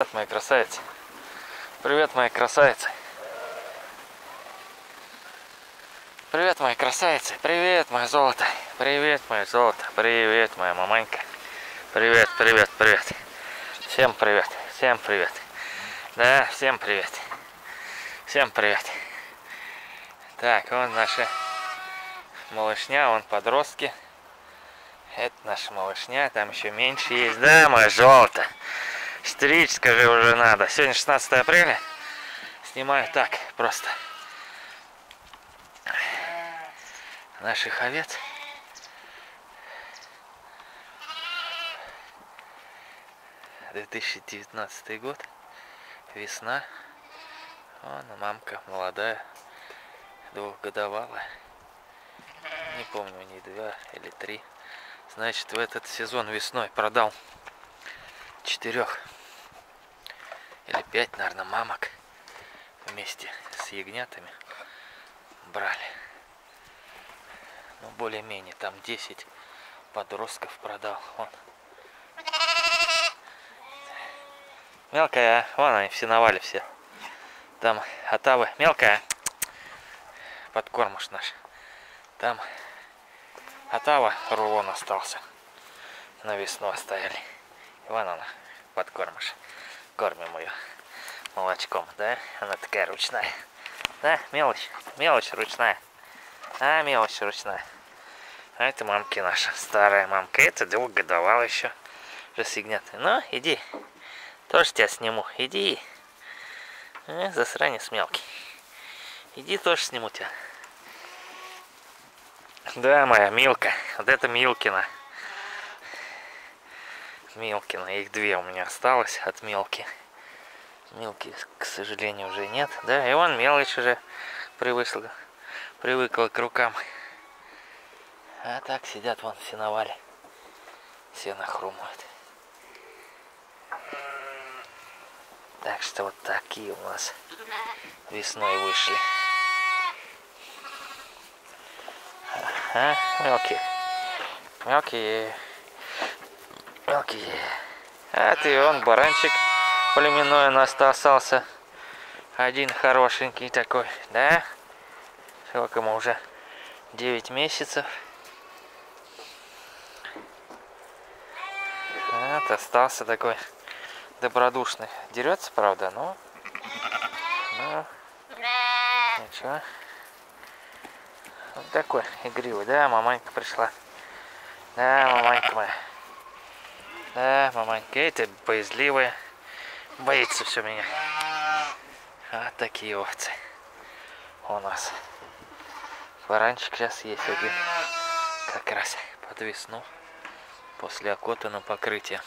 Привет, мои красавицы. Привет, мои красавицы. Привет, мои красавицы. Привет, мое золото. Привет, мое золото. Привет, моя маманька. Привет, привет, привет. Всем привет. Всем привет. Да, всем привет. Всем привет. Так, вон наша малышня, вон подростки. Это наша малышня, там еще меньше есть. Да, мое золото. Стричь, скажи, уже надо. Сегодня 16 апреля. Снимаю так, просто. Наших овец. Две тысячи девятнадцатый год. Весна. Вон, мамка молодая. Двухгодовалая. Не помню, у ней два или три. Значит, в этот сезон весной продал четырех или пять, наверное, мамок вместе с ягнятами брали. Ну, более-менее, там 10 подростков продал. Вон. Мелкая, вон они все навали все. Там отавы. Мелкая. Подкормыш наш. Там отава рулон остался. На весну оставили. Вон она, подкормыш. Кормим ее молочком, да? Она такая ручная. Да, мелочь, мелочь ручная. А, мелочь ручная. А это мамки наша, старая мамка. Это двухгодовалая еще. Уже с ягнятой. Ну, иди. Тоже тебя сниму. Иди. А, засранец мелкий. Иди тоже сниму тебя. Да, моя Милка. Вот это Милкина. Милкина. Их две у меня осталось от Милки. Милки, к сожалению, уже нет. Да, и вон мелочь уже привыкла, привыкла к рукам. А так сидят вон все навале. Все нахрумывают. Так что вот такие у нас весной вышли. А, мелкие. Мелкие. Мелкие. А ты он баранчик племенной у нас остался. Один хорошенький такой, да? Сколько ему уже? 9 месяцев. Вот, остался такой добродушный. Дерется, правда, но... Ну, ничего. Вот такой игривый. Да, маманька пришла. Да, маманька моя. Да, маманька, эти боязливые. Боится все меня. А такие овцы у нас. Баранчик сейчас есть один. Как раз под весну. После окота на покрытие.